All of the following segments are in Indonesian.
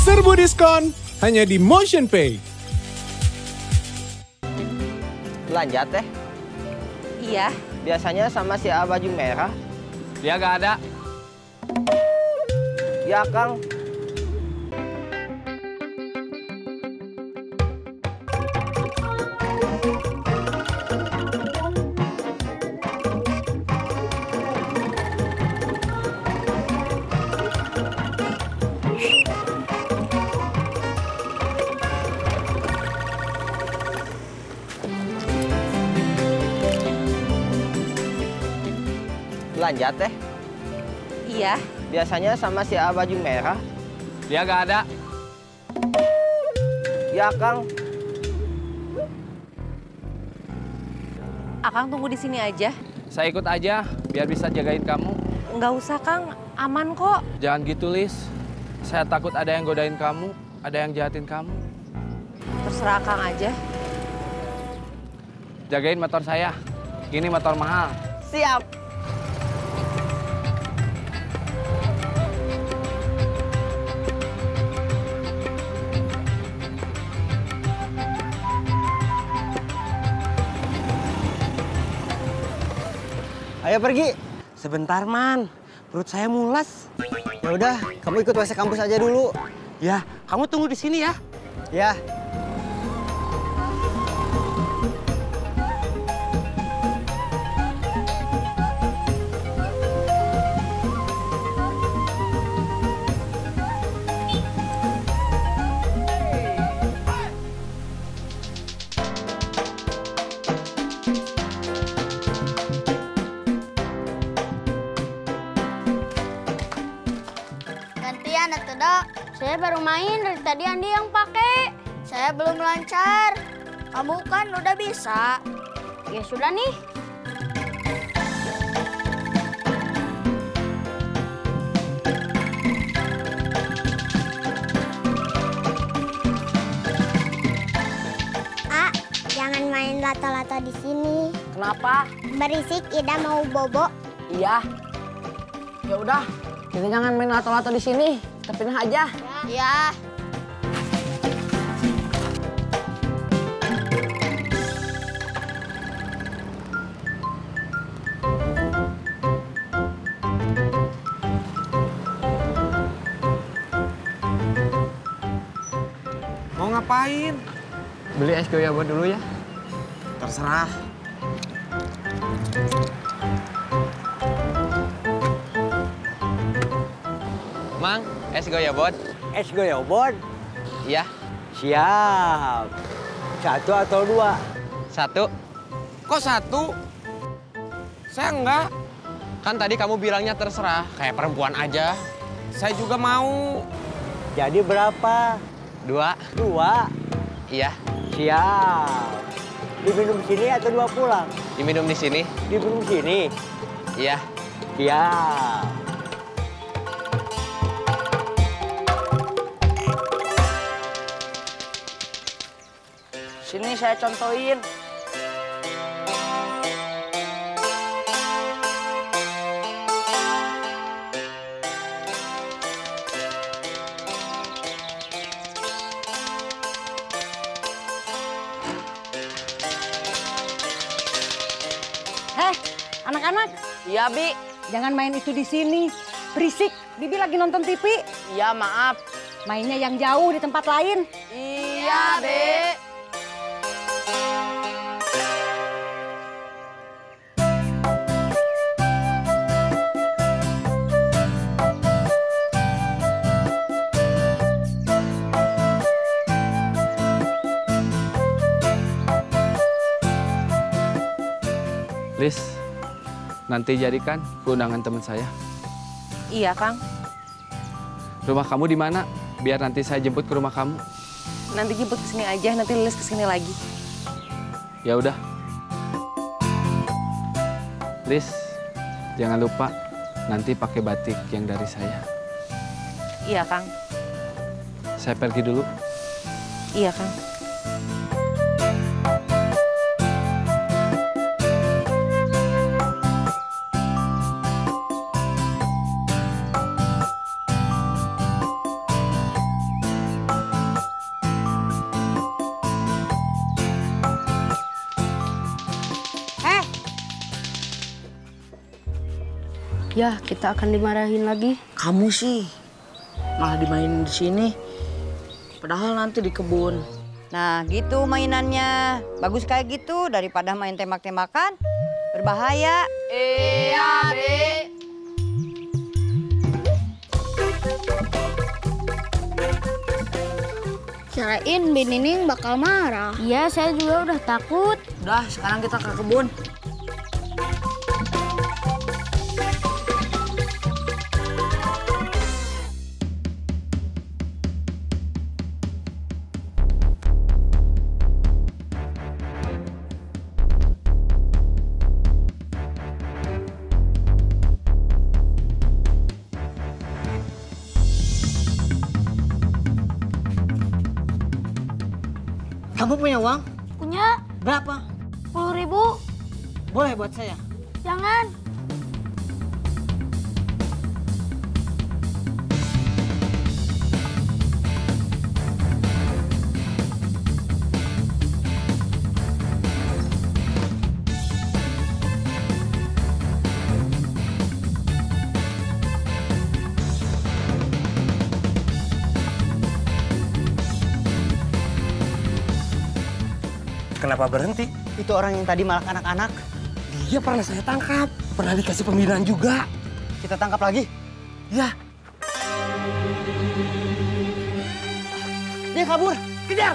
Serbu diskon hanya di MotionPay. Belanja teh? Iya. Biasanya sama si A baju merah. Dia gak ada. Ya, Kang. Belanja teh? Iya. Biasanya sama si A baju merah. Dia gak ada. Ya, Kang. Akang tunggu di sini aja. Saya ikut aja, biar bisa jagain kamu. Nggak usah, Kang. Aman kok. Jangan gitu, Lis. Saya takut ada yang godain kamu, ada yang jahatin kamu. Terserah Akang aja. Jagain motor saya. Ini motor mahal. Siap. Ayo pergi. Sebentar, Man. Perut saya mulas. Ya udah, kamu ikut WC kampus aja dulu. Ya, kamu tunggu di sini ya. Ya. Dok? Saya baru main dari tadi Andi yang pakai. Saya belum lancar. Kamu kan udah bisa. Ya sudah nih. Ah, jangan main lato-lato di sini. Kenapa? Berisik, Ida mau bobo. Iya. Ya udah, kita jangan main lato-lato di sini. Kita pindah aja. Ya. Mau ngapain? Beli es goyaba buat dulu ya. Terserah. Mang, es goyobot. Es goyobot. Iya, Siap. Satu atau dua? satu. Kok satu? Saya enggak. Kan tadi kamu bilangnya terserah, kayak perempuan aja. Saya juga mau. Jadi berapa? Dua, Dua. iya. Siap. Diminum sini atau dua pulang? Diminum di sini, Diminum sini. iya. Siap. Sini saya contohin. Heh, anak-anak, Iya, Bi. jangan main itu di sini. Berisik, Bibi lagi nonton TV. Iya, maaf. Mainnya yang jauh di tempat lain. Iya, Bi. Lis, nanti jadikan keundangan teman saya. Iya, Kang. Rumah kamu di mana? Biar nanti saya jemput ke rumah kamu. Nanti jemput ke sini aja, nanti Lilis ke sini lagi. Ya udah. Lis, jangan lupa nanti pakai batik yang dari saya. Iya, Kang. Saya pergi dulu. Iya, Kang. Ya, kita akan dimarahin lagi. Kamu sih malah dimainin di sini. Padahal nanti di kebun. Nah gitu mainannya. Bagus kayak gitu daripada main tembak-tembakan. Berbahaya. Iya, Bi. Kirain Bin Nining bakal marah. Iya, saya juga udah takut. Udah, sekarang kita ke kebun. Kamu punya uang? Punya Berapa? 10 ribu. Boleh buat saya. Jangan. Kenapa berhenti? Itu orang yang tadi malak anak-anak. Dia pernah saya tangkap. Pernah dikasih pembinaan juga. Kita tangkap lagi. Ya, Dia kabur. Kejar.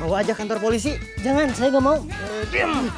Bawa aja kantor polisi. Jangan, saya nggak mau. Diam!